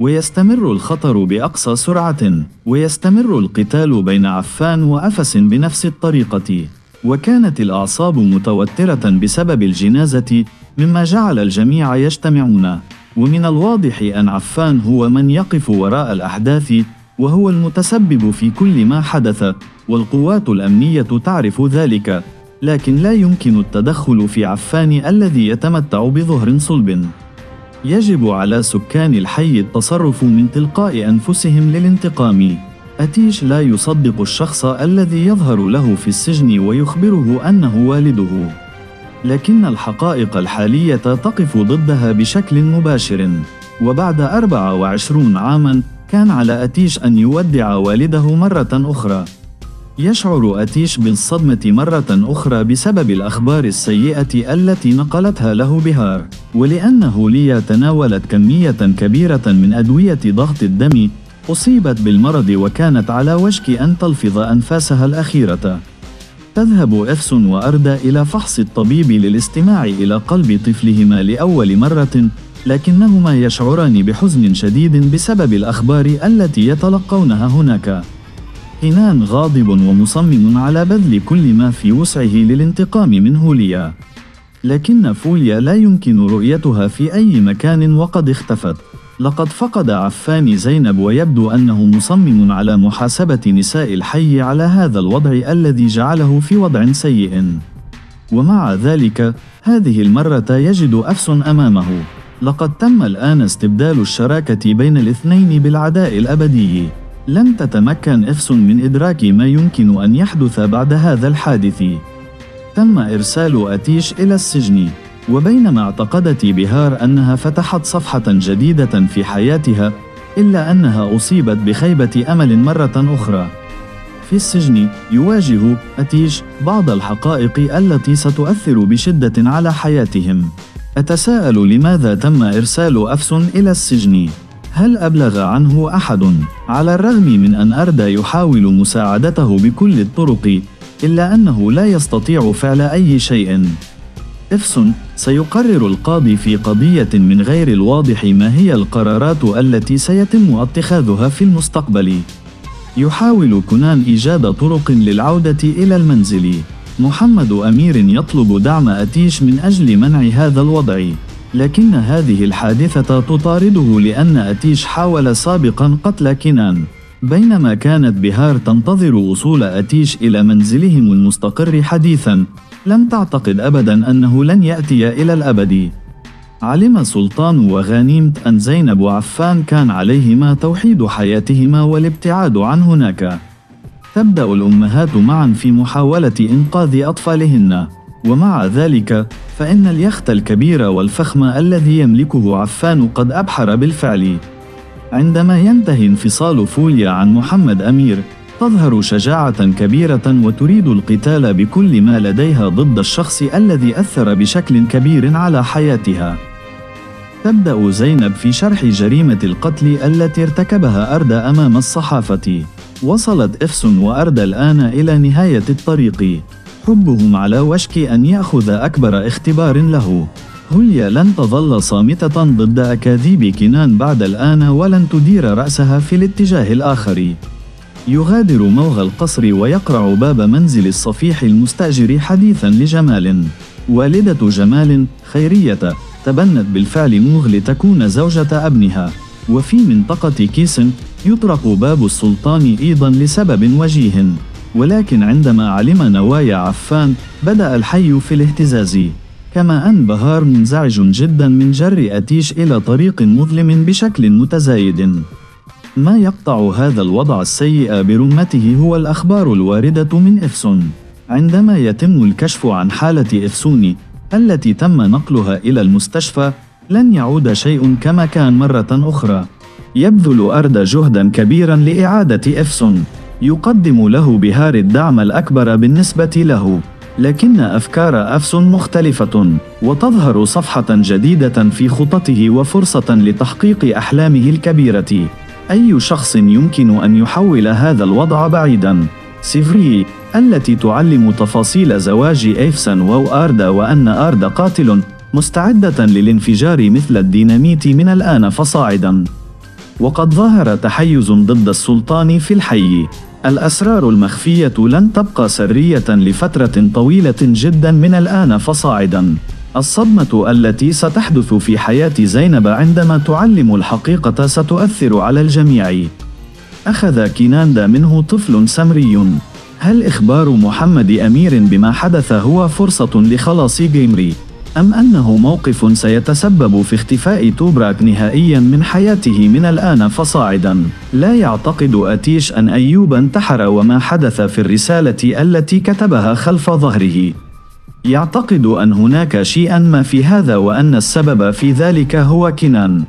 ويستمر الخطر بأقصى سرعة ويستمر القتال بين عفان وأفس بنفس الطريقة. وكانت الأعصاب متوترة بسبب الجنازة مما جعل الجميع يجتمعون. ومن الواضح أن عفان هو من يقف وراء الأحداث وهو المتسبب في كل ما حدث والقوات الأمنية تعرف ذلك. لكن لا يمكن التدخل في عفان الذي يتمتع بظهر صلب. يجب على سكان الحي التصرف من تلقاء أنفسهم للانتقام. أتيش لا يصدق الشخص الذي يظهر له في السجن ويخبره أنه والده. لكن الحقائق الحالية تقف ضدها بشكل مباشر. وبعد 24 عاماً كان على أتيش أن يودع والده مرة أخرى. يشعر أتيش بالصدمة مرة أخرى بسبب الأخبار السيئة التي نقلتها له بهار، ولأنه ليا تناولت كمية كبيرة من أدوية ضغط الدم، أصيبت بالمرض وكانت على وشك أن تلفظ أنفاسها الأخيرة. تذهب إفسون وأردا إلى فحص الطبيب للاستماع إلى قلب طفلهما لأول مرة، لكنهما يشعران بحزن شديد بسبب الأخبار التي يتلقونها هناك. حنان غاضب ومصمم على بذل كل ما في وسعه للانتقام من هوليا. لكن فوليا لا يمكن رؤيتها في أي مكان وقد اختفت. لقد فقد عفان زينب ويبدو أنه مصمم على محاسبة نساء الحي على هذا الوضع الذي جعله في وضع سيء. ومع ذلك هذه المرة يجد أفس أمامه. لقد تم الآن استبدال الشراكة بين الاثنين بالعداء الأبدي. لم تتمكن إفسون من إدراك ما يمكن أن يحدث بعد هذا الحادث. تم إرسال أتيش إلى السجن، وبينما اعتقدت بهار أنها فتحت صفحة جديدة في حياتها، إلا أنها أصيبت بخيبة أمل مرة أخرى. في السجن يواجه أتيش بعض الحقائق التي ستؤثر بشدة على حياتهم. أتساءل لماذا تم إرسال أفسون إلى السجن؟ هل أبلغ عنه أحد؟ على الرغم من أن أردا يحاول مساعدته بكل الطرق، إلا أنه لا يستطيع فعل أي شيء. إفسون سيقرر القاضي في قضية من غير الواضح ما هي القرارات التي سيتم اتخاذها في المستقبل. يحاول كونان إيجاد طرق للعودة إلى المنزل. محمد أمير يطلب دعم أتيش من أجل منع هذا الوضع. لكن هذه الحادثة تطارده لأن أتيش حاول سابقا قتل كنان بينما كانت بهار تنتظر وصول أتيش إلى منزلهم المستقر حديثا. لم تعتقد أبدا أنه لن يأتي إلى الأبد. علم سلطان وغانيمت أن زينب وعفان كان عليهما توحيد حياتهما والابتعاد عن هناك. تبدأ الأمهات معا في محاولة إنقاذ أطفالهن. ومع ذلك فإن اليخت الكبير والفخم الذي يملكه عفان قد أبحر بالفعل عندما ينتهي انفصال فوليا عن محمد أمير تظهر شجاعة كبيرة وتريد القتال بكل ما لديها ضد الشخص الذي أثر بشكل كبير على حياتها. تبدأ زينب في شرح جريمة القتل التي ارتكبها أردا أمام الصحافة. وصلت إفسون وأردا الآن إلى نهاية الطريق. حبهم على وشك أن يأخذ أكبر اختبار له. هوليا لن تظل صامتة ضد أكاذيب كنان بعد الآن ولن تدير رأسها في الاتجاه الآخر. يغادر موغى القصر ويقرع باب منزل الصفيح المستأجر حديثا لجمال. والدة جمال خيرية تبنت بالفعل موغ لتكون زوجة أبنها. وفي منطقة كيسن يطرق باب السلطان أيضا لسبب وجيه. ولكن عندما علم نوايا عفان بدأ الحي في الاهتزاز. كما أن بهار منزعج جدا من جر أتيش إلى طريق مظلم بشكل متزايد. ما يقطع هذا الوضع السيء برمته هو الأخبار الواردة من إفسون. عندما يتم الكشف عن حالة إفسون التي تم نقلها إلى المستشفى لن يعود شيء كما كان مرة أخرى. يبذل أردا جهدا كبيرا لإعادة إفسون. يقدم له بهار الدعم الأكبر بالنسبة له لكن أفكار أفس مختلفة وتظهر صفحة جديدة في خططه وفرصة لتحقيق أحلامه الكبيرة. أي شخص يمكن أن يحول هذا الوضع بعيدا؟ سيفري التي تعلم تفاصيل زواج إيفسن وأردا وأن أردا قاتل مستعدة للانفجار مثل الديناميت من الآن فصاعدا. وقد ظهر تحيز ضد السلطان في الحي. الأسرار المخفية لن تبقى سرية لفترة طويلة جدا من الآن فصاعدا. الصدمة التي ستحدث في حياة زينب عندما تعلم الحقيقة ستؤثر على الجميع. أخذ كيناندا منه طفل سمري. هل إخبار محمد أمير بما حدث هو فرصة لخلاص جيمري؟ أم أنه موقف سيتسبب في اختفاء توبراك نهائيا من حياته من الآن فصاعدا؟ لا يعتقد أتيش أن أيوب انتحر وما حدث في الرسالة التي كتبها خلف ظهره. يعتقد أن هناك شيئا ما في هذا وأن السبب في ذلك هو كنان.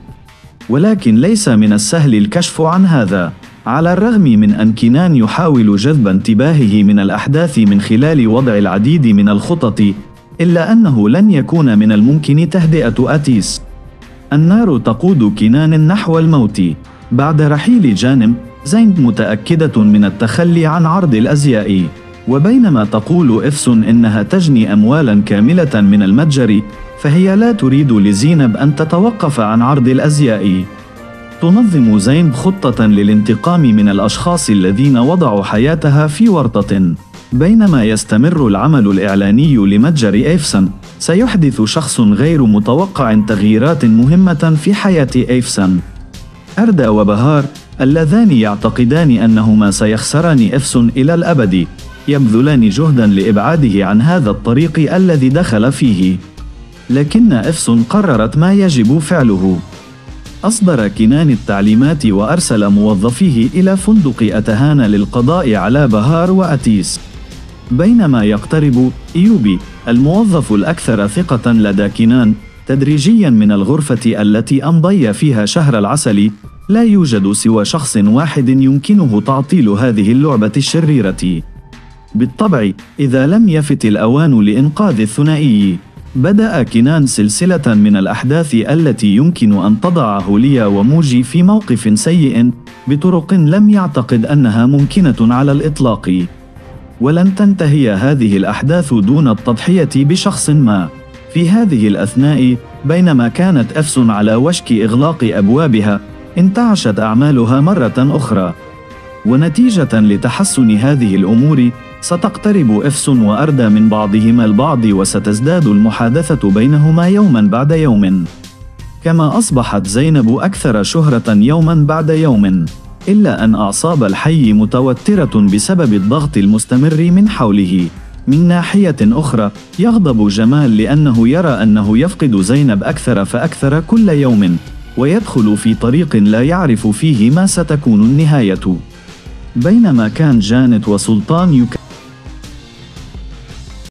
ولكن ليس من السهل الكشف عن هذا. على الرغم من أن كنان يحاول جذب انتباهه من الأحداث من خلال وضع العديد من الخطط إلا أنه لن يكون من الممكن تهدئة أتيس. النار تقود كنان نحو الموت. بعد رحيل جانم، زيند متأكدة من التخلي عن عرض الأزياء. وبينما تقول إفسون إنها تجني أموالا كاملة من المتجر، فهي لا تريد لزينب أن تتوقف عن عرض الأزياء. تنظم زينب خطة للانتقام من الأشخاص الذين وضعوا حياتها في ورطة. بينما يستمر العمل الإعلاني لمتجر إيفسن سيحدث شخص غير متوقع تغييرات مهمة في حياة إيفسن. أردى وبهار اللذان يعتقدان أنهما سيخسران إفسن إلى الأبد. يبذلان جهدا لإبعاده عن هذا الطريق الذي دخل فيه. لكن إفسن قررت ما يجب فعله. أصدر كنان التعليمات وأرسل موظفيه إلى فندق أتهان للقضاء على بهار وأتيس. بينما يقترب إيوبي الموظف الأكثر ثقة لدى كنان تدريجيا من الغرفة التي أمضي فيها شهر العسل لا يوجد سوى شخص واحد يمكنه تعطيل هذه اللعبة الشريرة. بالطبع إذا لم يفت الأوان لإنقاذ الثنائي بدأ كنان سلسلة من الأحداث التي يمكن أن تضع هوليا وموجي في موقف سيء بطرق لم يعتقد أنها ممكنة على الإطلاق. ولن تنتهي هذه الأحداث دون التضحية بشخص ما. في هذه الأثناء بينما كانت أفسن على وشك إغلاق أبوابها انتعشت أعمالها مرة أخرى. ونتيجة لتحسن هذه الأمور ستقترب إفسن وأردى من بعضهما البعض وستزداد المحادثة بينهما يوما بعد يوم. كما أصبحت زينب أكثر شهرة يوما بعد يوم. إلا أن أعصاب الحي متوترة بسبب الضغط المستمر من حوله. من ناحية أخرى، يغضب جمال لأنه يرى أنه يفقد زينب أكثر فأكثر كل يوم، ويدخل في طريق لا يعرف فيه ما ستكون النهاية. بينما كان جانت وسلطان يك